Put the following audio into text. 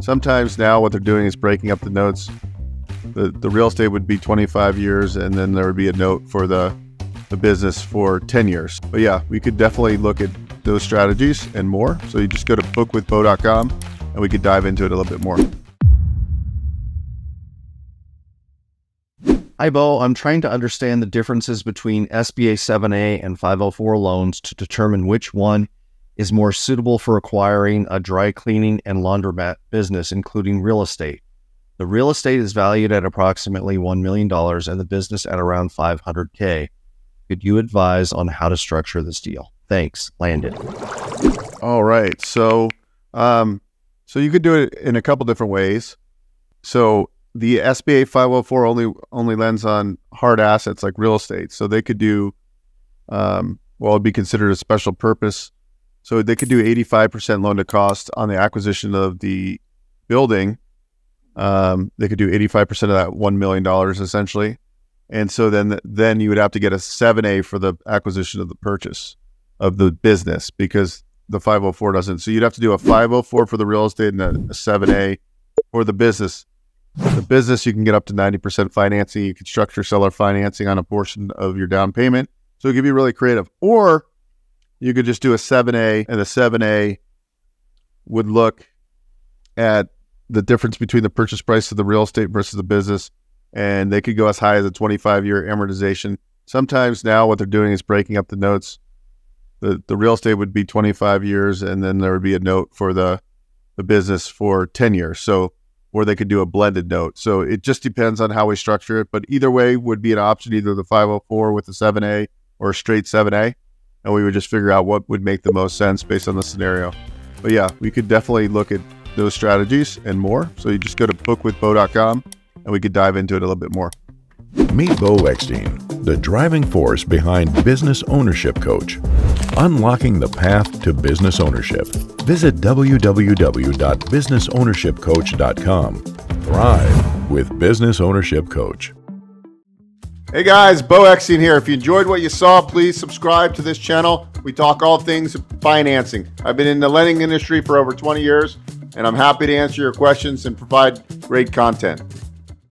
Sometimes now what they're doing is breaking up the notes. The, the real estate would be 25 years, and then there would be a note for the, the business for 10 years. But yeah, we could definitely look at those strategies and more. So you just go to bookwithbeau.com and we could dive into it a little bit more. Hi, Beau. I'm trying to understand the differences between SBA 7A and 504 loans to determine which one is more suitable for acquiring a dry cleaning and laundromat business, including real estate. The real estate is valued at approximately $1 million and the business at around 500K. Could you advise on how to structure this deal? Thanks, Landon. All right. So, um, so you could do it in a couple different ways. So the SBA 504 only only lends on hard assets like real estate. So they could do, um, well, it'd be considered a special purpose. So they could do 85% loan to cost on the acquisition of the building. Um, they could do 85% of that $1 million essentially. And so then, then you would have to get a 7A for the acquisition of the purchase of the business because the 504 doesn't. So you'd have to do a 504 for the real estate and a, a 7A for the business. The business, you can get up to 90% financing. You can structure seller financing on a portion of your down payment. So it can be really creative. Or you could just do a 7A, and the 7A would look at the difference between the purchase price of the real estate versus the business. And they could go as high as a 25 year amortization. Sometimes now what they're doing is breaking up the notes. The, the real estate would be 25 years, and then there would be a note for the, the business for 10 years. So or they could do a blended note. So it just depends on how we structure it. But either way would be an option, either the 504 with the 7A or a straight 7A. And we would just figure out what would make the most sense based on the scenario. But yeah, we could definitely look at those strategies and more. So you just go to bookwithbeau.com and we could dive into it a little bit more. Meet Beau Eckstein, the driving force behind Business Ownership Coach, unlocking the path to business ownership. Visit www.businessownershipcoach.com. Thrive with Business Ownership Coach. Hey guys, Beau Eckstein here. If you enjoyed what you saw, please subscribe to this channel. We talk all things financing. I've been in the lending industry for over 20 years, and I'm happy to answer your questions and provide great content.